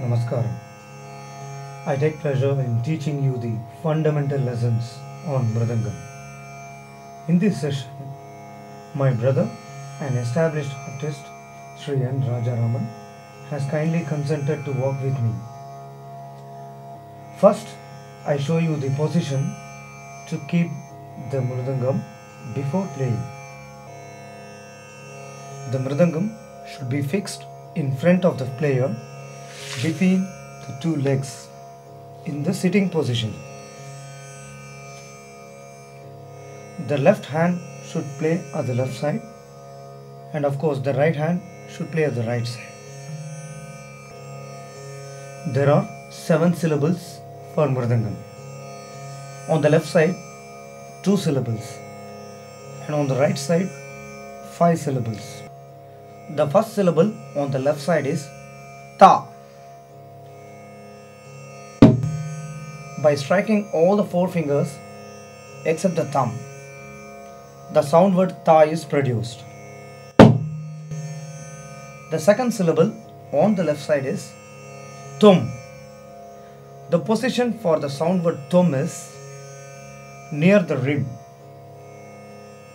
Namaskaram. I take pleasure in teaching you the fundamental lessons on Mridangam. In this session, my brother, an established artist, Sri N. Rajaraman, has kindly consented to work with me. First, I show you the position to keep the Mridangam before playing. The Mridangam should be fixed in front of the player between the two legs in the sitting position. The left hand should play at the left side, and of course, the right hand should play at the right side. There are seven syllables for Mridangam. On the left side, two syllables, and on the right side, five syllables. The first syllable on the left side is ta. By striking all the four fingers except the thumb, the sound word ta is produced. The second syllable on the left side is tum. The position for the sound word tum is near the rim.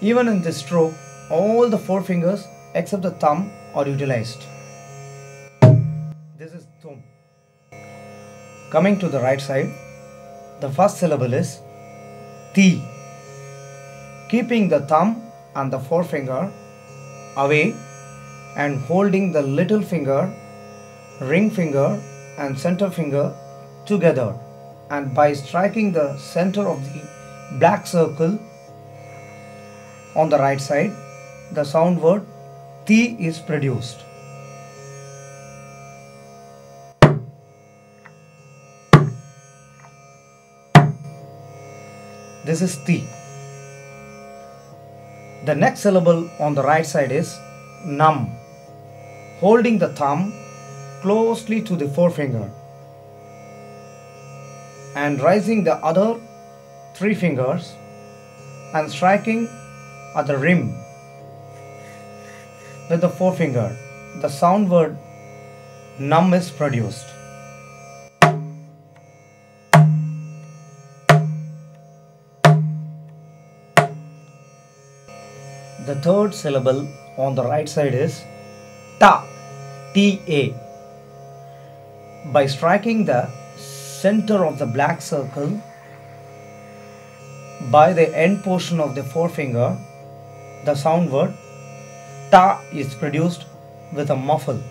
Even in this stroke, all the four fingers except the thumb are utilized. This is thumb. Coming to the right side, the first syllable is ti. Keeping the thumb and the forefinger away and holding the little finger, ring finger, and center finger together, and by striking the center of the black circle on the right side, the sound word ti is produced. This is ti. The next syllable on the right side is nam, holding the thumb closely to the forefinger and raising the other three fingers and striking at the rim with the forefinger. The sound word num is produced. The third syllable on the right side is ta, ta. By striking the center of the black circle by the end portion of the forefinger, the sound word ta is produced with a muffle.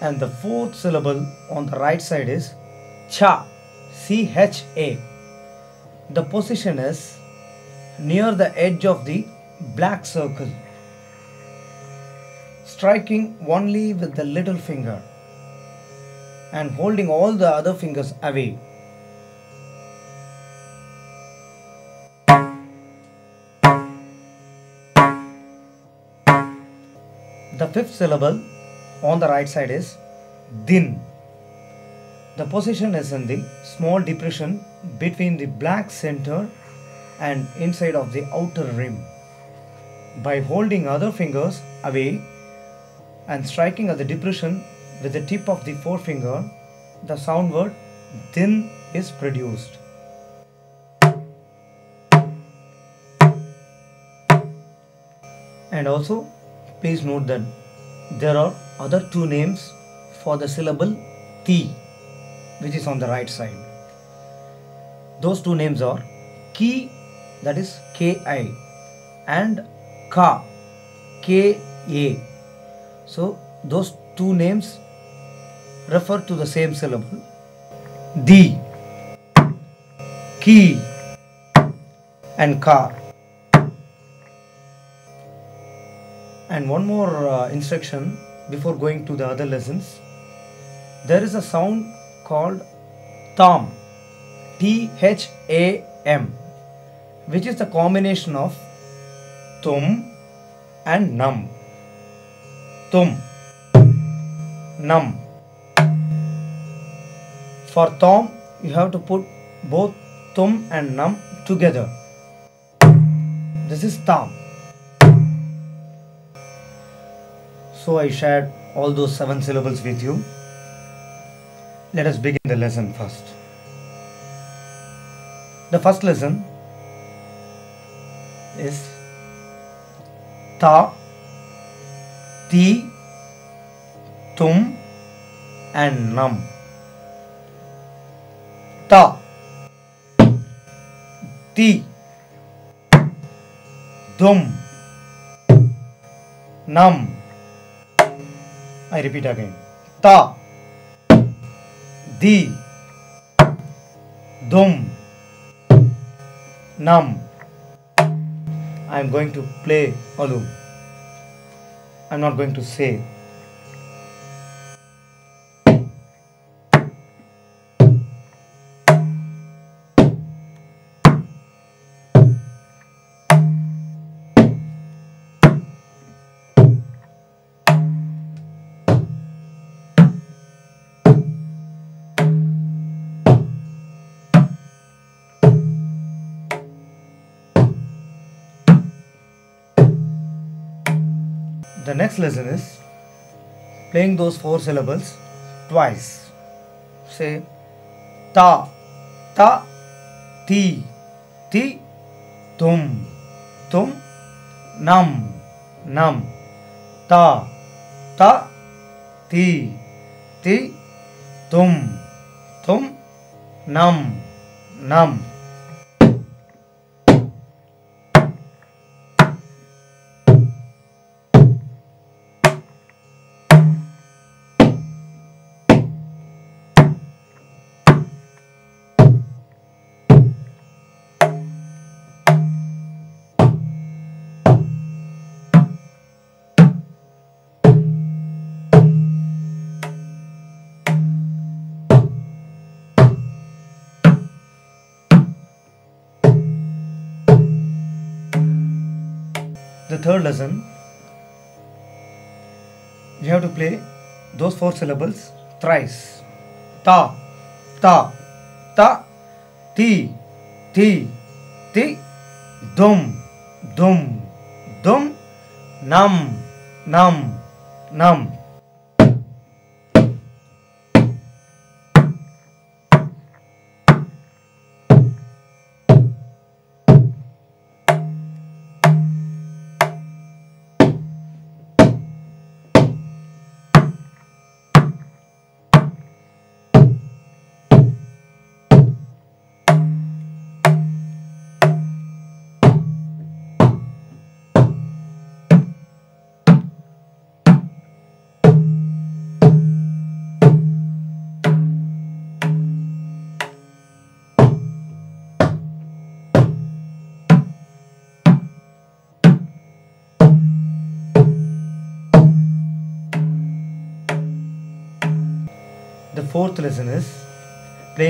And the fourth syllable on the right side is cha, C H A. The position is near the edge of the black circle striking only with the little finger and holding all the other fingers away. The fifth syllable on the right side is din. The position is in the small depression between the black center and inside of the outer rim. By holding other fingers away, and striking at the depression with the tip of the forefinger, the sound word din is produced. And also, please note that there are other two names for the syllable ti, which is on the right side. Those two names are ki, that is ki, and ka, ka. So those two names refer to the same syllable. Di, ki, and ka. And one more uh, instruction before going to the other lessons. There is a sound called tam, T H A M, which is the combination of tum and nam. tum, num. For tom, you have to put both tum and num together. This is tam. So I shared all those seven syllables with you. Let us begin the lesson first. The first lesson is ता, ती, तुम and नम। ता, ती तुम नम। I repeat again ता, दी, दुम, नम। I am going to play alone. I'm not going to say. Next lesson is playing those four syllables twice. Say ta, ta, ti, ti, tum, tum, num, num, ta, ta, ti, ti, tum, tum, num, num. Third lesson, you have to play those four syllables thrice. Ta, ta, ta, ti, ti, ti, dum, dum, dum, nam, nam, num.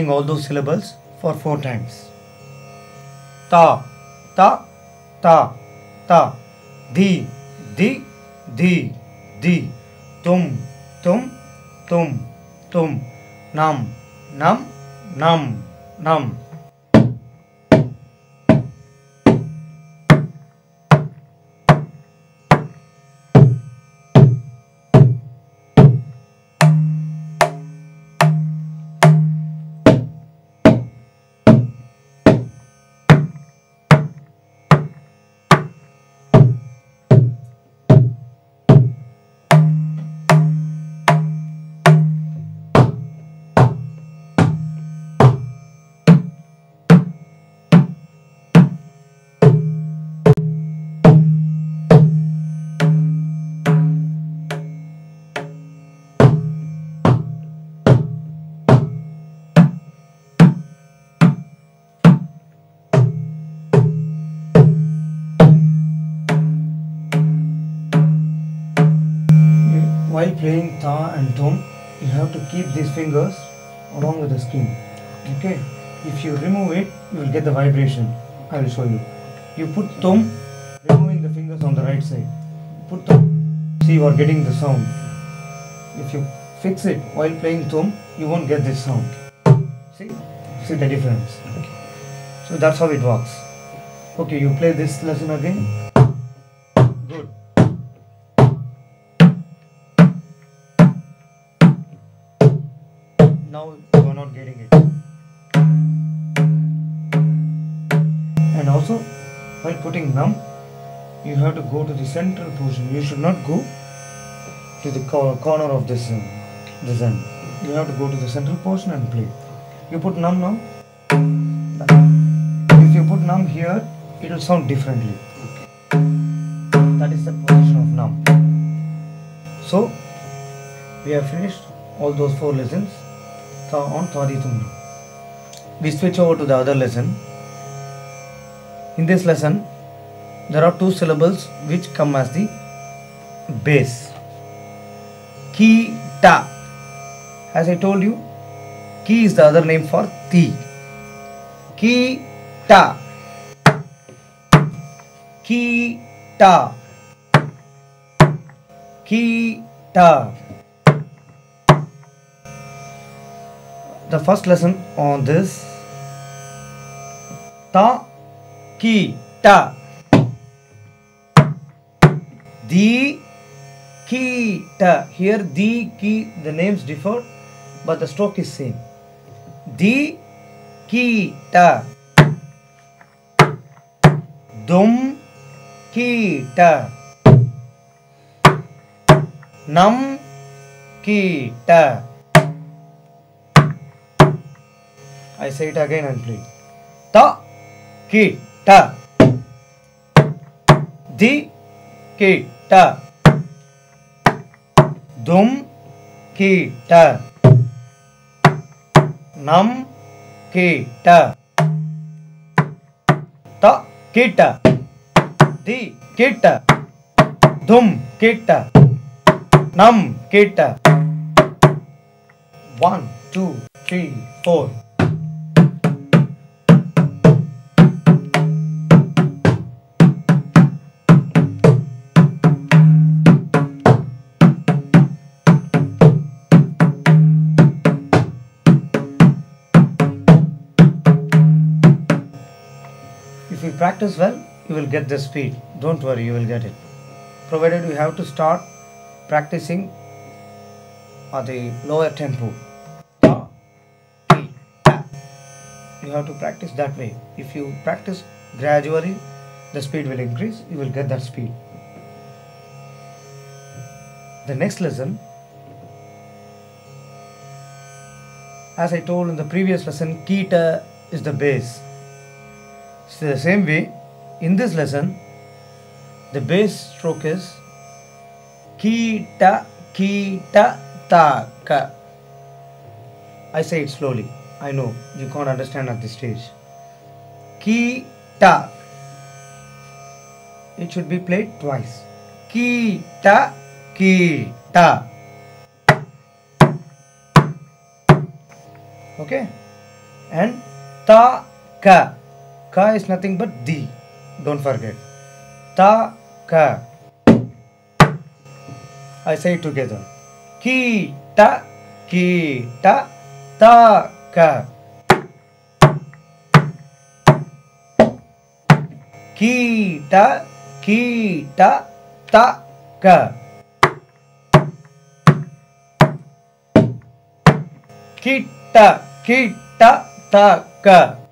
Playing all those syllables for four times. Ta, ta, ta, ta, di, di, di, di, tum, tum, tum, tum, nam, nam, nam, nam. Vibration. I will show you. You put tum, removing the fingers on the right side. Put tum, See, you are getting the sound. If you fix it while playing tum, you won't get this sound. See, see the difference. So that's how it works. Okay, you play this lesson again. Good. Now you are not getting it. And also, while putting num, you have to go to the central portion. You should not go to the cor- corner of this um, this end. You have to go to the central portion and play. You put num now. If you put num here, it will sound differently. That is the position of num. So we have finished all those four lessons on Thaditum. We switch over to the other lesson. In this lesson, there are two syllables which come as the base. Ki ta. As I told you, ki is the other name for ti. Ki ta. Ki ta. Ki ta. The first lesson on this ta Here the ki the names differ, but the stroke is same. The ki ta. Dum ki ta. Nam ki ta. I say it again and play. Ta ki टा। दी की टा। दुम की टा। नम की टा। ता त कीट दी दुम धुम टा। नम कीट one, two, three, four. Practice well, you will get the speed. Don't worry, you will get it. Provided you have to start practicing at the lower tempo. You have to practice that way. If you practice gradually, the speed will increase, you will get that speed. The next lesson, as I told in the previous lesson, Kita is the base. So the same way, in this lesson, the bass stroke is kita kita ta ta ka. I say it slowly. I know you can't understand at this stage. Kita. It should be played twice. Kita kita. Okay, and ta ka. Ka is nothing but the. Don't forget. Ta ka. I say it together. Ki ta ki ta ta ka. Ki ta ki ta ta ka. Kita kita ta ka.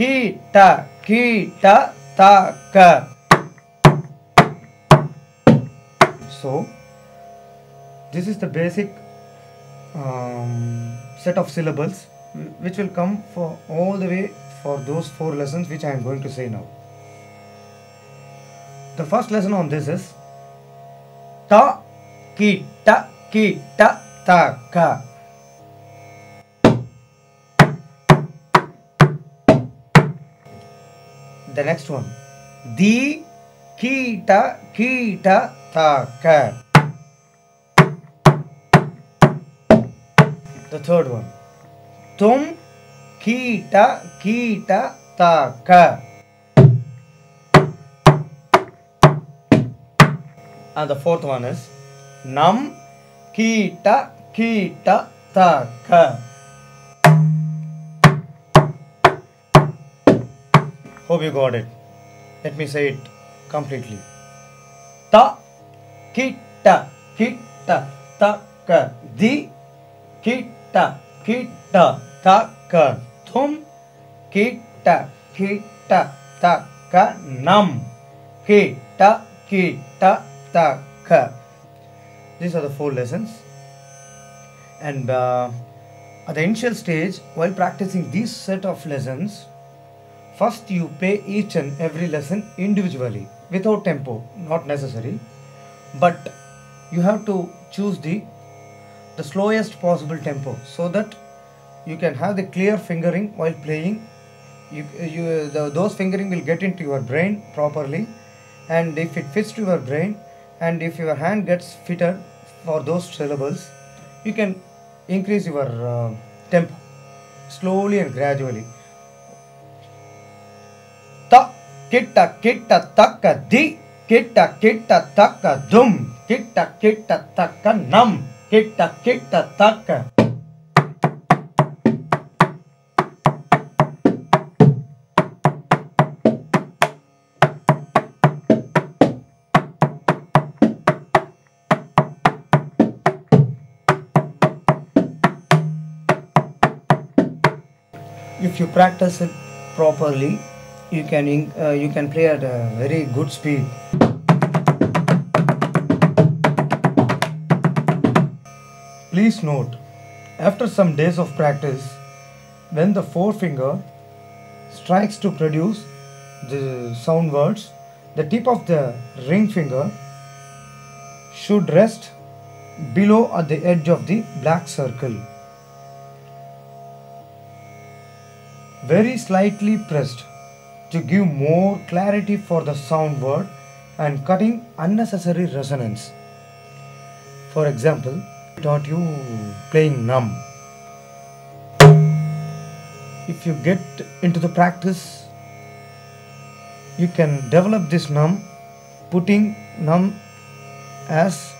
Kita ta ka. So, this is the basic um, set of syllables which will come for all the way for those four lessons which I am going to say now. The first lesson on this is ta ki ta ki ta ta ka. The next one the ki ta ki ta ta ka. The third one tum ki ta ki ta ta ka. and the fourth one is nam kita kita taka. Hope you got it. Let me say it completely. Ta kita kita taka di kita kita taka thum kita kita taka nam kita kita taka these are the four lessons and uh, at the initial stage while practicing these set of lessons first you pay each and every lesson individually without tempo not necessary. But you have to choose the the slowest possible tempo so that you can have the clear fingering while playing. You, you the, those fingering will get into your brain properly. And if it fits to your brain and if your hand gets fitted for those syllables you can increase your uh, tempo slowly and gradually kitta kitta takka di. Kitta kitta takka dum. Kitta kitta takka nam. Kitta kitta takka. If you practice it properly you can uh, you can play at a very good speed. Please note after some days of practice when the forefinger strikes to produce the sound words the tip of the ring finger should rest below at the edge of the black circle. Very slightly pressed to give more clarity for the sound word and cutting unnecessary resonance. For example, I taught you playing num. If you get into the practice, you can develop this num putting num as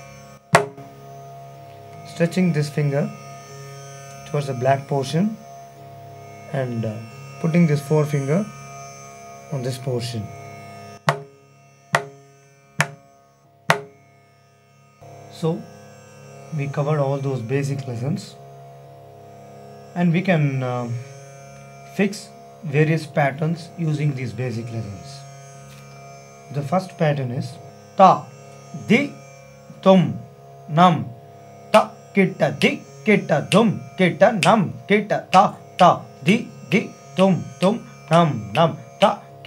stretching this finger towards the black portion and uh, putting this forefinger on this portion. So we covered all those basic lessons and we can uh, fix various patterns using these basic lessons. The first pattern is ta, di, tum, nam, ta, kita, di, kita, dum, kita, nam, kita, ta, ta, di, di, dum, dum, nam, nam,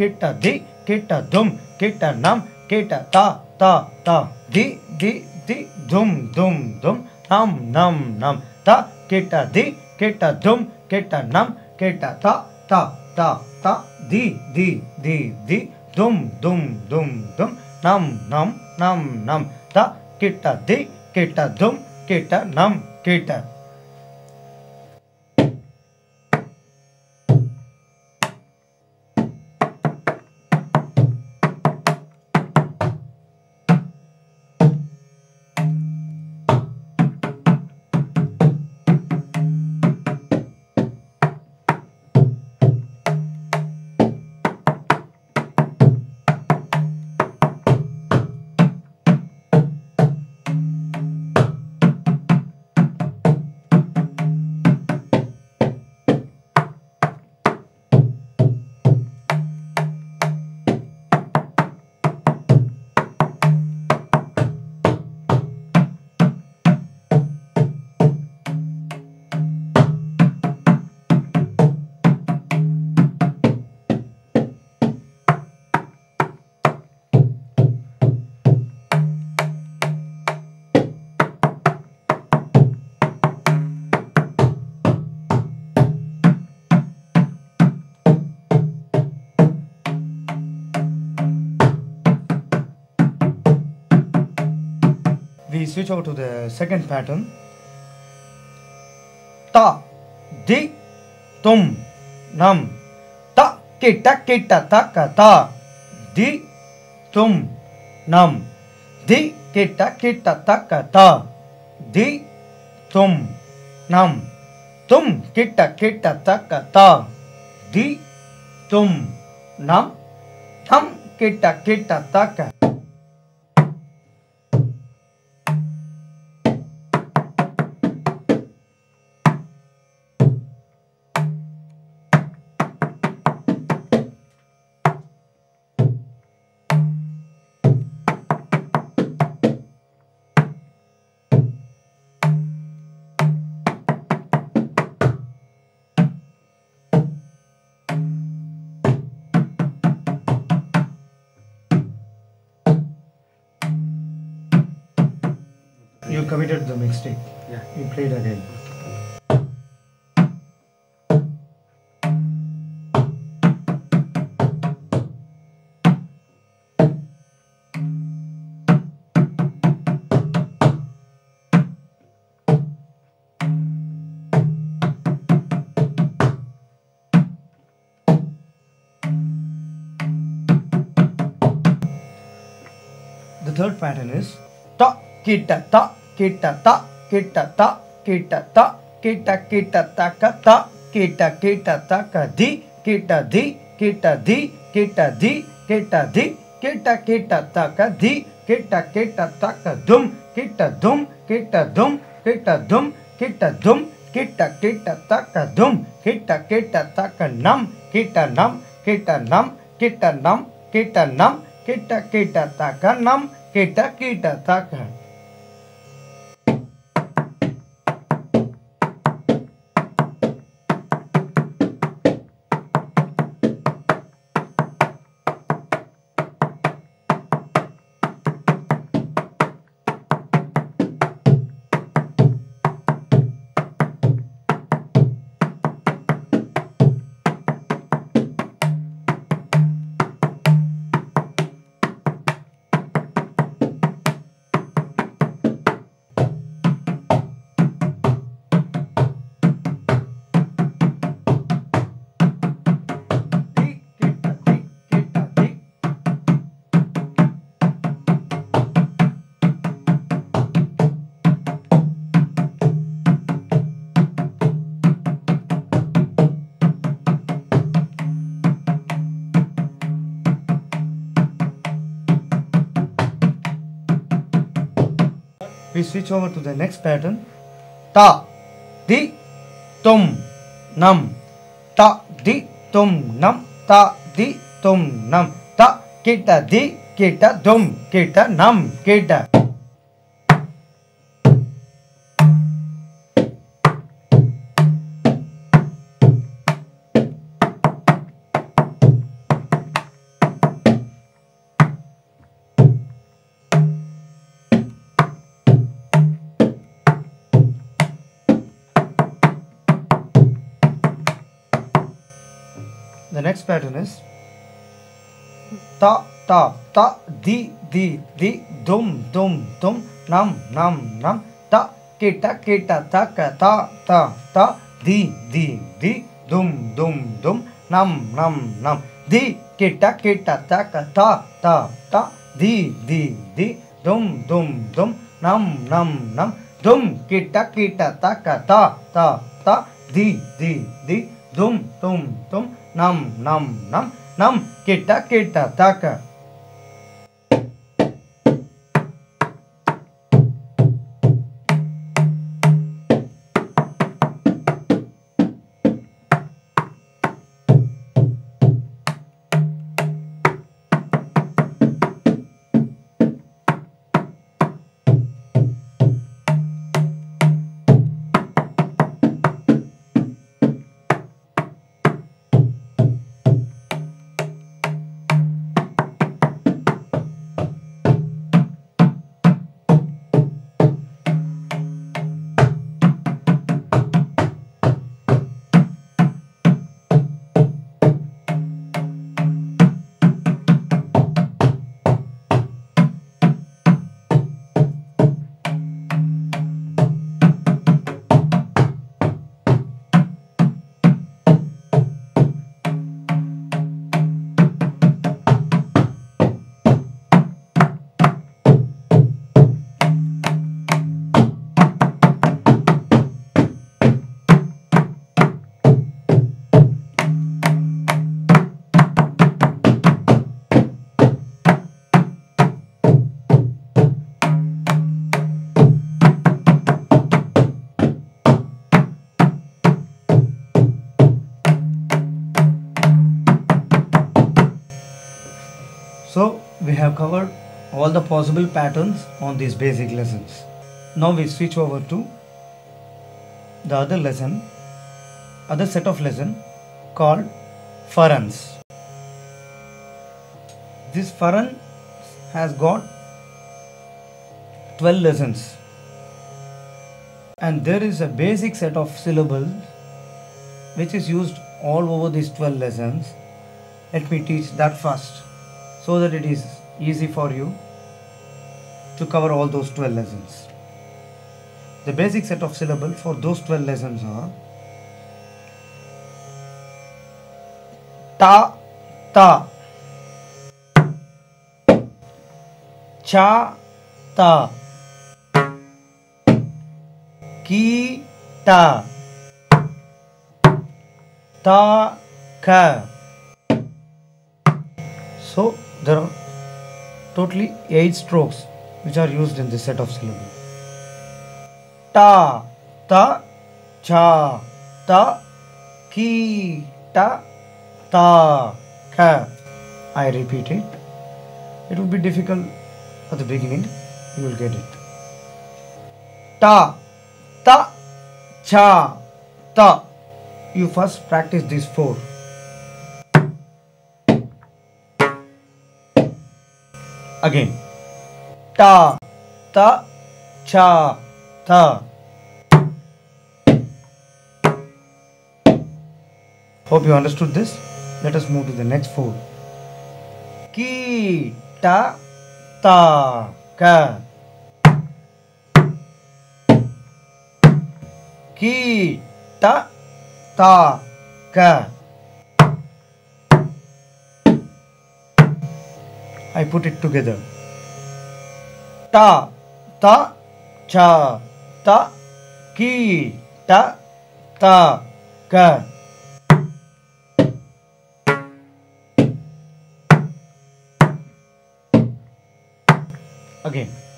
किट दि किट धुम किट नम किट ता ता ता दि दि दि धुम धुम धुम नम नम नम ता किट दि किट धुम किट नम किट ता ता ता ता दि दि दि दि धुम धुम धुम धुम नम नम नम नम ता किट दि किट धुम किट नम किट switch over to the second pattern. Ta, di, tum, nam. Ta, ki, ta, ki, ta, ta, ka, ta. Di, tum, nam. Di, ki, ta, ki, ta, ta, ka, ta. Di, tum, nam. Tum, ki, ta, ki, ta, ta, ka, ta. Di, tum, nam. Tam, ki, ta, ki, ta, ta, ka. Committed the mistake. Yeah. You played again. The third pattern is ta kita ta किटत किटत किटत किट किट तक त kit किट तक धि किट धि किट धि किट धि किट धि किट किट तक धि किट किट तक धुम किट धुम किट धुम किट धुम किट धुम किट किट तक धुम किट किट तक नम किट नम किट नम किट नम किट नम किट किट तक नम किट किट तक switch over to the next pattern ta di tum nam ta di tum nam ta di tum nam ta kita di kita dum kita nam kita next pattern is ta ta ta di di di dum dum dum nam nam nam ta kita kita ta ka ta ta ta di di di dum dum dum nam nam nam di kita kita ta ka ta ta ta di di di dum dum dum nam nam nam dum kita kita ta ka ta ta ta di di di dum dum dum ನಮ್ ನಮ್ ನಮ್ ನಮ್ ಕಿಟ್ಟ ಕಿಟ್ಟ ತಾಕ. Possible patterns on these basic lessons. Now we switch over to the other lesson, other set of lesson called Farans. This Faran has got 12 lessons and there is a basic set of syllables which is used all over these 12 lessons. Let me teach that first so that it is easy for you to cover all those 12 lessons. The basic set of syllables for those 12 lessons are ta, ta, cha, ta, ki, ta, ta, ka. So there are totally 8 strokes which are used in this set of syllables. Ta, ta, cha, ta, ki, ta, ta, ka. I repeat it. It will be difficult at the beginning. You will get it. Ta, ta, cha, ta. You first practice these four. Again. Ta, ta, cha, ta. Hope you understood this. Let us move to the next four. Ki, ta, ta, ka. Ki, ta, ta, ka. I put it together. ता ता छा ता की ता ता क। Again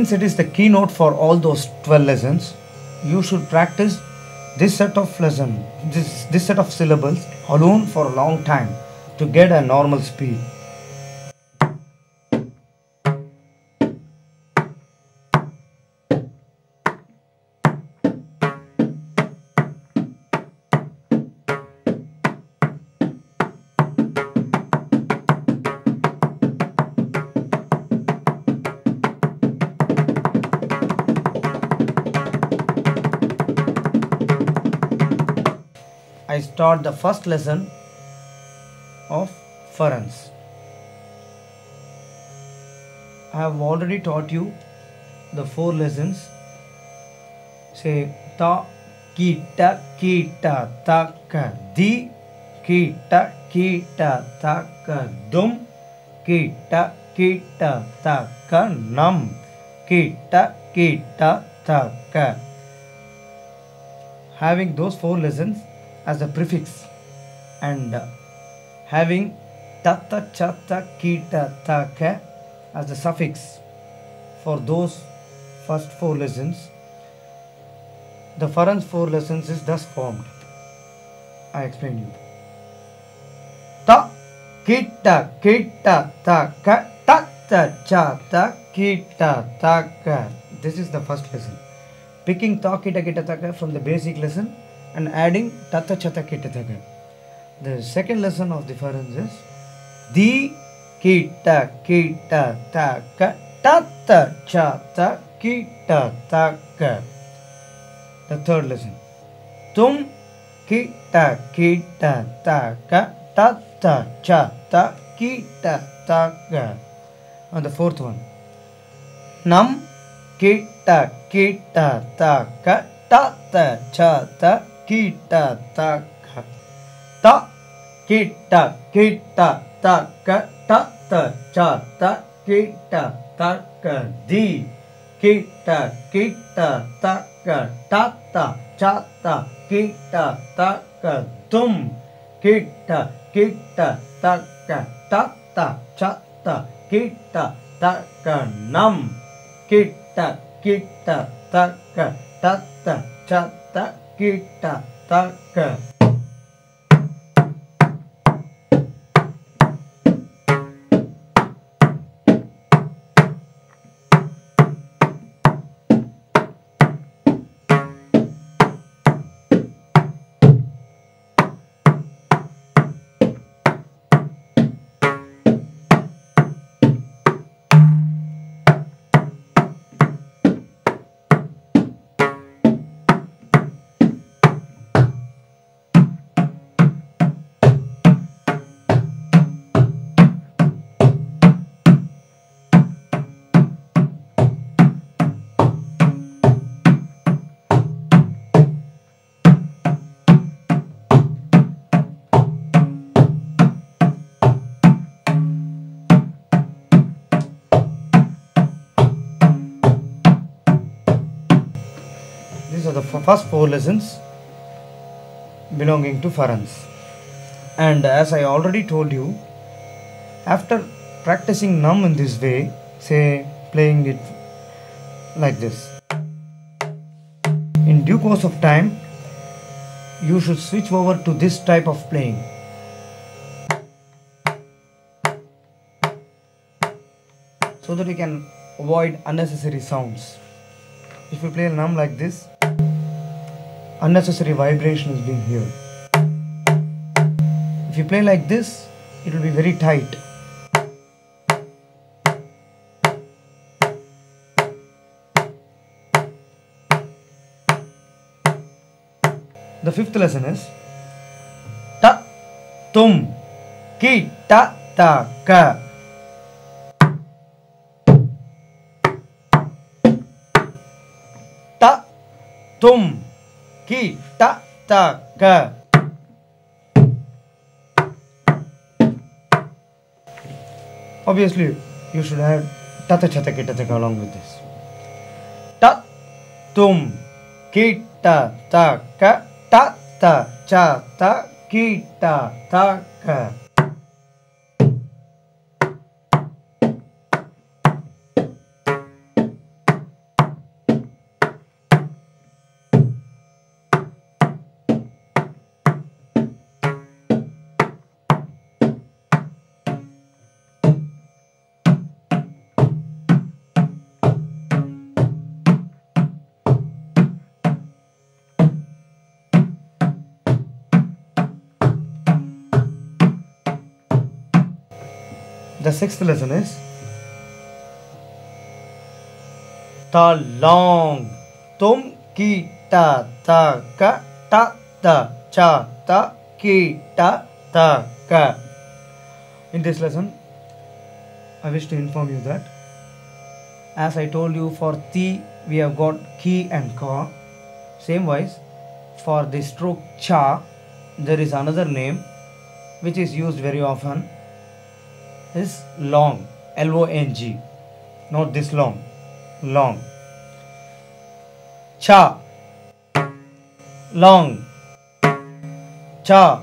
Since it is the keynote for all those 12 lessons, you should practice this set of lesson, this, this set of syllables alone for a long time to get a normal speed. Start the first lesson of Farans. I have already taught you the four lessons. Say ta, kita, kita, di, kita, kita, taka, dum, kita, kita, nam, kita, kita, taka. Having those four lessons as a prefix and having tata chata kita taka as the suffix for those first four lessons. The Farans four lessons is thus formed. I explain you. Ta kita kita taka tata chata kita taka this is the first lesson. Picking ta kita kita taka from the basic lesson and adding tata chata kita taka. The second lesson of the Farans is di kita kita taka tata chata kita taka. The third lesson tum kita kita taka tata chata kita taka. And the fourth one nam kita kita taka tata chata कीट तक त कीट कीट तक त त च त कीट तक दी कीट कीट तक ट त च त कीट तक तुम कीट कीट तक त त च त कीट तक नम कीट कीट तक त त च त की ट त क These are the first four lessons belonging to Farans. And as I already told you, after practicing num in this way, say playing it like this, in due course of time, you should switch over to this type of playing. So that you can avoid unnecessary sounds. If you play num like this, unnecessary vibration is being heard. If you play like this, it will be very tight. The fifth lesson is ta tum ki ta ta ka. Ta tum ki ta ta ka. Obviously, you should have tata chata kita taka along with this. Ta tum ki ta ta ka ta ta cha ta ki ta ta ka. Sixth lesson is ta long tum ki ta ta ka ta ta cha ta ki ta ta ka. In this lesson, I wish to inform you that as I told you for ti we have got ki and ka. Same wise for the stroke cha there is another name which is used very often is long L O N G. Not this long long. Cha. Long. Cha.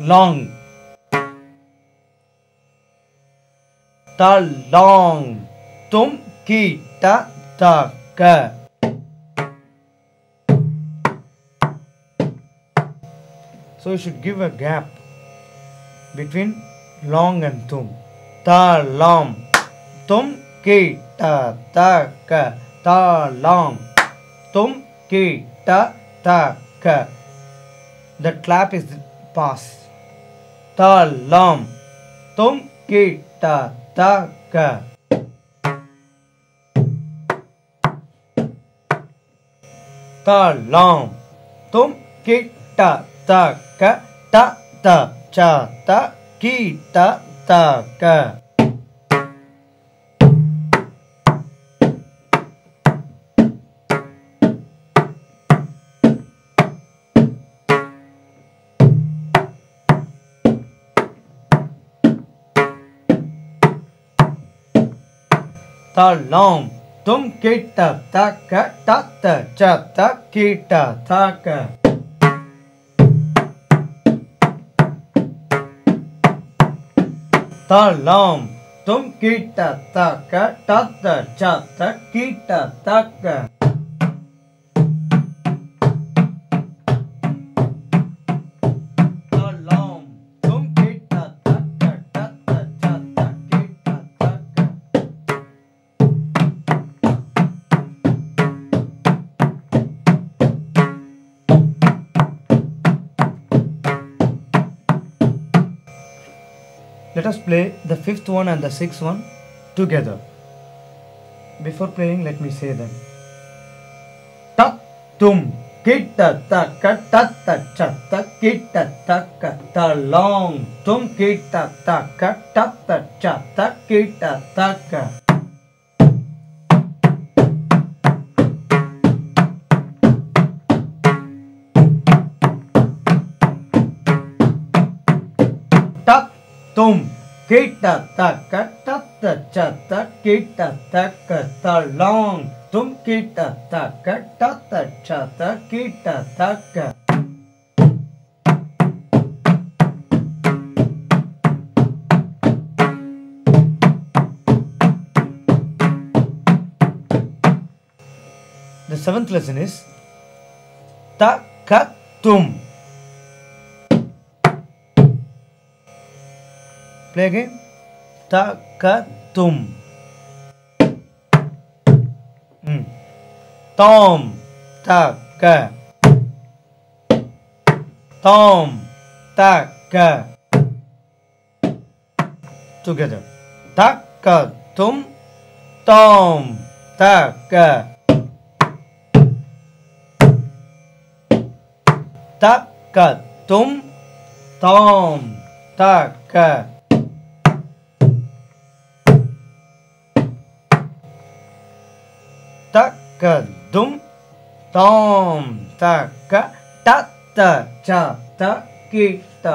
Long. Ta long. Tum ki ta ta ka. So you should give a gap between long and tum. Ta lam. Tum ki ta ta ka. Ta lam. Tum ki ta ta ka. The clap is the pass. Ta lam. Tum ki ta ta ka. Ta lam. Tum ki ta ta ka. Ta ta cha ta की त त क तलोम तुम कीट तक तक चत तक कीट तक त लौम तुम कीट तक टत चत कीट तक Let us play the fifth one and the sixth one together. Before playing, let me say them. Ta tum kita taka tata chata kita taka ta long tum kita taka tata chata kita taka. Ta किट तक टत चत किट तक तलोंग तुम किट तक टत चत किट तक The seventh lesson is Ta Ka Tum. Play तुम। तोम ता तोम ता का। तुम तोम ता तुम तोम ता क दुम तोम त क त त च त कि त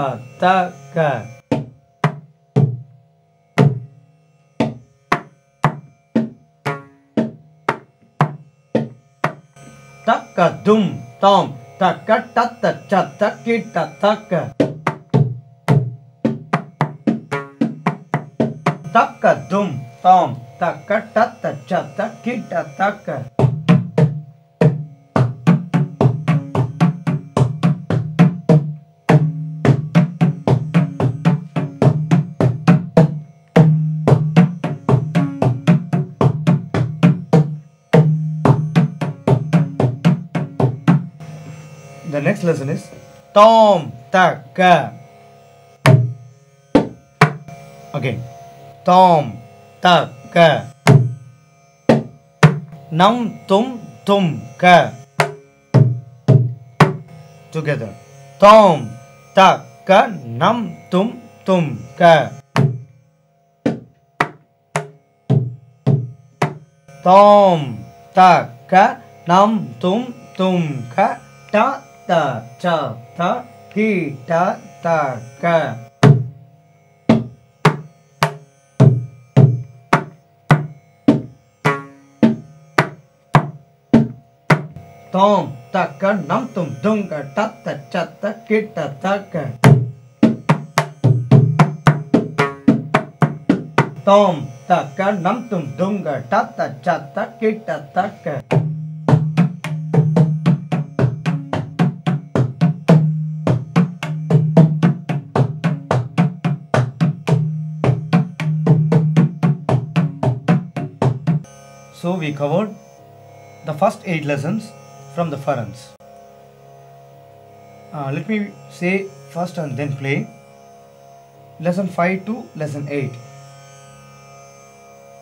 त क तक दुम तोम तक तत च तक तक तक दुम तोम तक तत च तक तक next lesson is Tom Taka. Again. Tom Taka. Nam Tum Tum Ka. Together. Tom Taka Nam Tum Tum Ka. Tom Taka Nam Tum Tum Ka. Ta ता चा था ती टा ता का तोम तक नम तुम दुंग तत चत किट तक। तोम तक नम तुम दुंग तत चत किट तक। So we covered the first eight lessons from the Farans. Uh, let me say first and then play. Lesson 5 to lesson 8.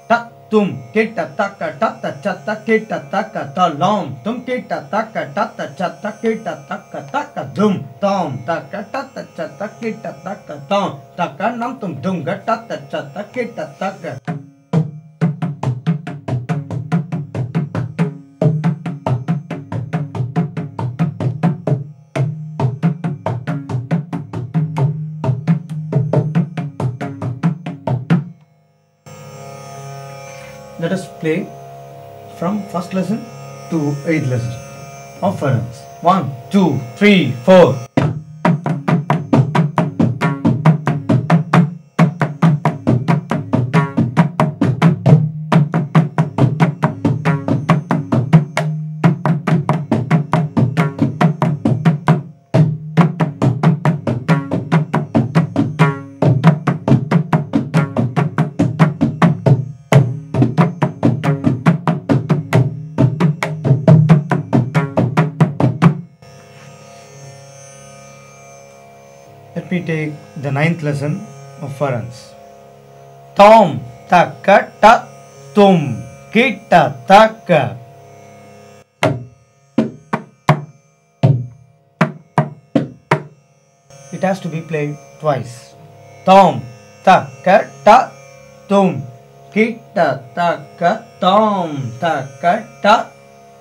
Ta tum kita taka tata chata kita taka talom tum kita taka tata chata kita taka taka dum tom taka tata chata kita taka tom taka nam tum dum ga tata chata kita taka first lesson to eighth lesson of Farans. One, two, three, four. The ninth lesson of Farans. Tom taka ta tum kita taka. It has to be played twice. Tom taka ta tum kita taka tom taka ta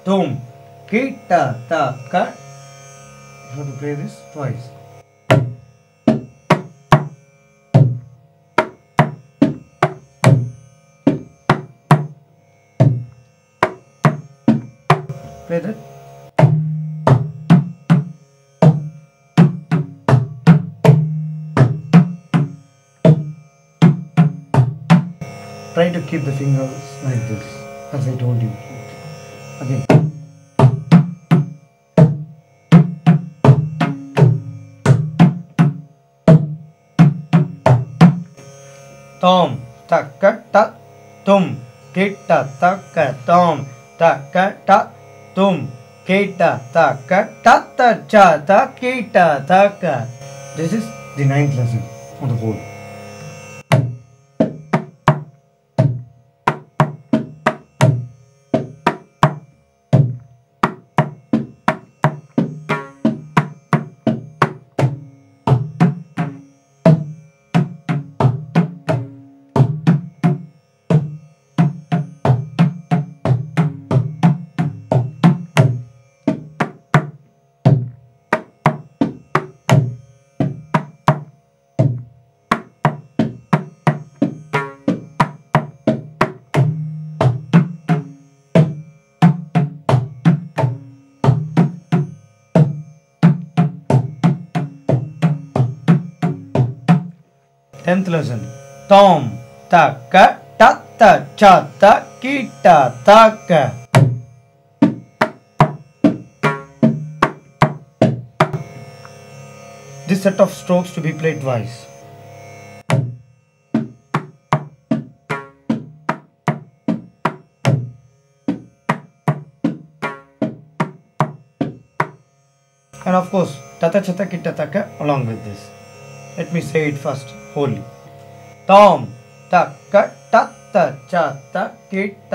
tum kita taka. You have to play this twice. Keep the fingers like this, as I told you. Again. Tom, taka ta, tum, kita taka tom, taka ta, tum, kita taka, tata cha ta, kita taka. This is the ninth lesson on the whole. Tenth lesson. Tom, taka, tata, chata, kita, taka. This set of strokes to be played twice. And of course, tata chata kita taka along with this. Let me say it first होली। तोम, तक त त, च, त कि त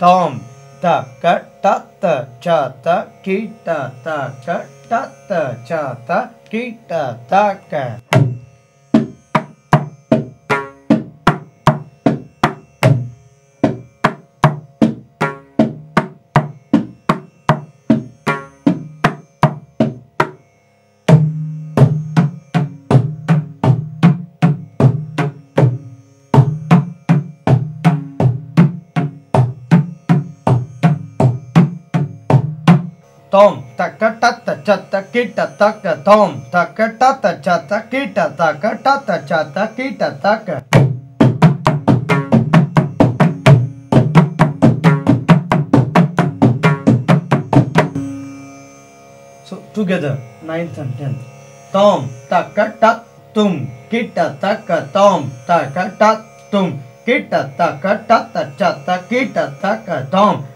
तोम, त क च, त कि त त च, त कि त चत किट तक तोम तक टत चत किट तक टत चत किट तक So together ninth and tenth. Tom tak tat tum kit tak tom tak tat tum kit tak tat chat kit tak tom.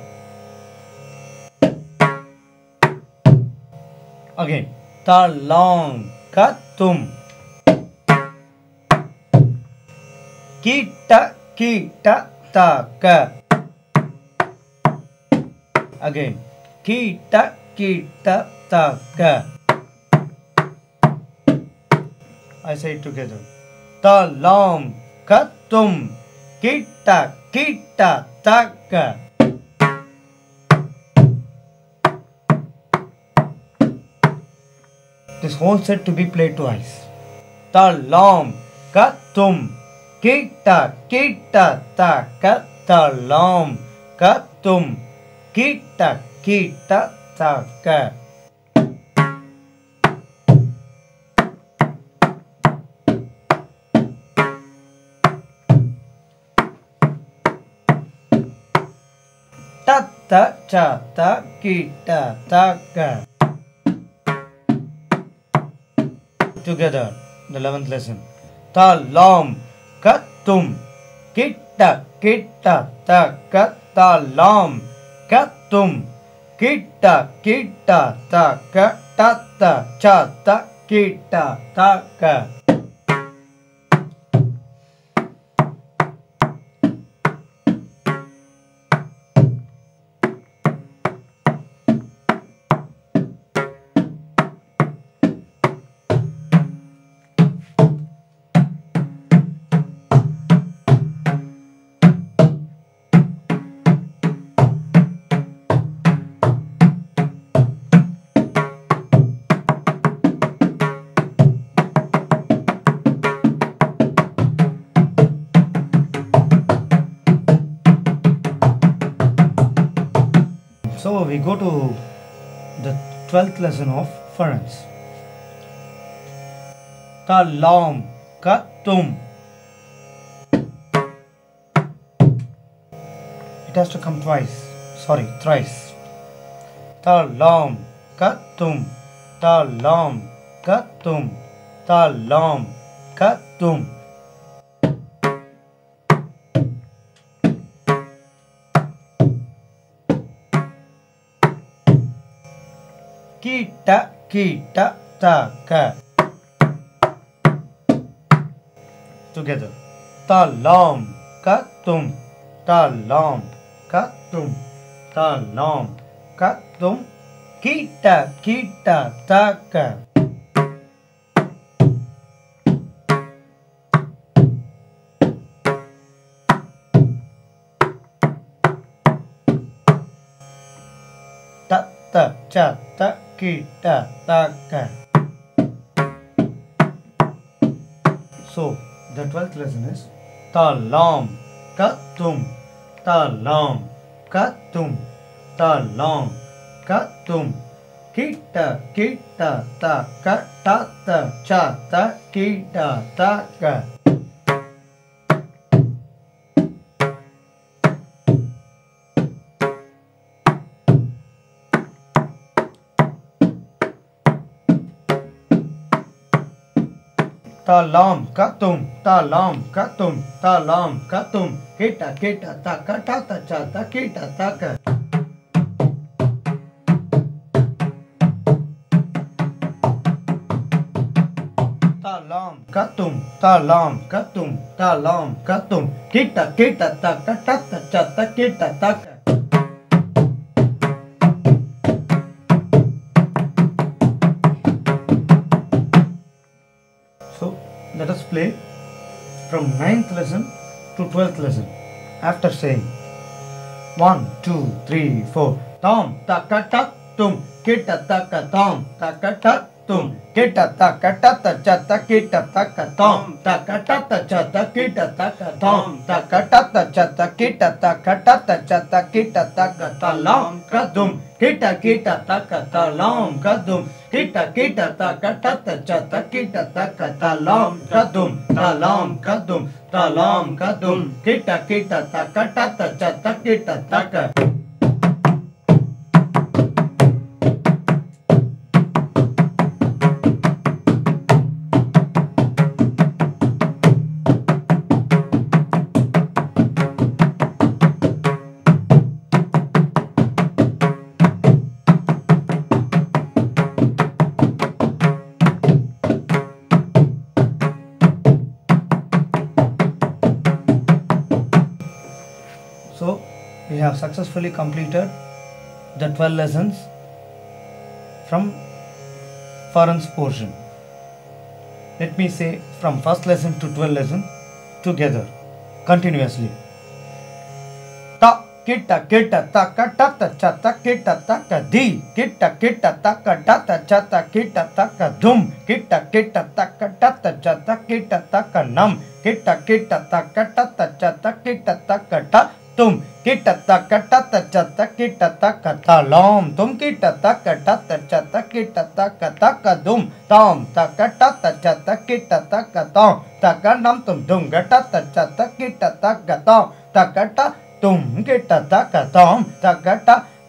again talong katum kita kita taka again kita kita taka I say it together. Talong katum kita kita taka this whole set to be played twice ta lom ka tum ki ta ki ta ta ka ta lom ka tum ki ta ki ta ta ka ta ta cha ta ki ta ta ka together. The 11th lesson. Ta lom kat tum kitta kitta ta kat ta lom kat tum kitta kitta ta ka ta ta cha ta kitta ta ka. Go to the 12th lesson of Farans. Kalam, katum. It has to come twice. Sorry, thrice. Talam, katum, talam, katum, talam, katum. Kita, kita, taka. Together. Talam, katum, talam, katum, talam, katum. Kita, kita, taka. ta chata, kita, taka. So, the 12th lesson is Talam, katum, talam, katum, talam, katum. Kita, kita, taka, tata, chata, kita, taka. तालाम का तुम, तालाम का तुम, तालाम का तुम। केटा केटा, ताका, टाता, चाता, केटा, ताका। तालाम का तुम, तालाम का तुम, तालाम का तुम। केटा केटा, ताका, टाता, चाता, केटा, ताका। From 9th lesson to 12th lesson after saying 1, 2, 3, 4. Tom, taka, tak, tum, kita, taka, tom, taka, tak, तुम किट तक टत चत किट तक तोम तक टत चत किट तक तोम तक टत चत किट तक टत चत किट तक तलोम कदुम किट किट तक तलोम कदुम किट किट तक टत चत किट तक तलोम कदुम तलोम कदुम तलोम कदुम किट किट तक टत चत किट तक successfully completed the 12 lessons from Farans portion. Let me say from first lesson to 12 lesson together continuously. Ta kita kita taka tata chata kita taka di kita kita taka tata chata kita taka dum kita kita taka tata chata kita taka nam kita kita taka tata chata kita taka ta तुम किटत्ता कट्टा तचत्ता किटत्ता कथा लोम तुम किटत्ता कट्टा तचत्ता किटत्ता कथा कदुम तोम तकट्टा तचत्ता किटत्ता कतोम तकनम तुम तुम गट्टा तचत्ता किटत्ता गतोम तकट्टा तुम किटत्ता कतोम तकट्टा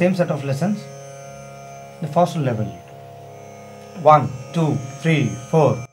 same set of lessons the first level. 1 2 3 4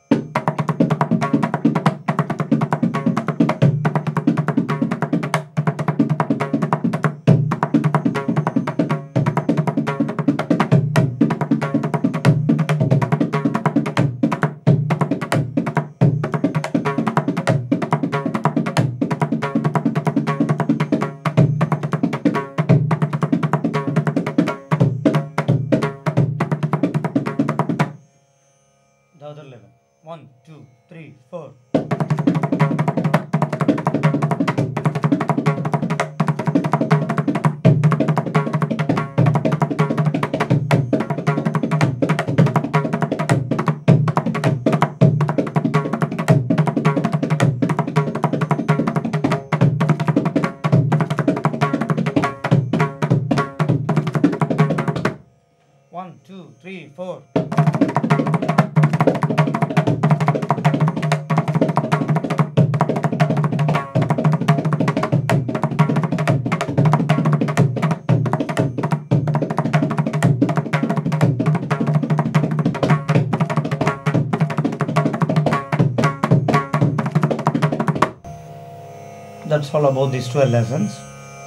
That's all about these 12 lessons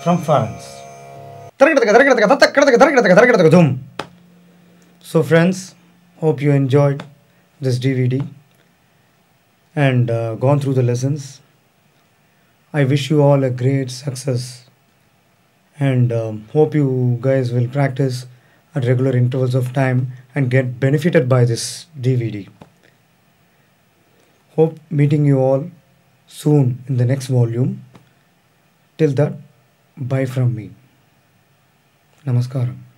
from Farans. So, friends, hope you enjoyed this DVD and uh, gone through the lessons. I wish you all a great success and um, hope you guys will practice at regular intervals of time and get benefited by this DVD. Hope meeting you all soon in the next volume. Till that, bye from me. Namaskaram.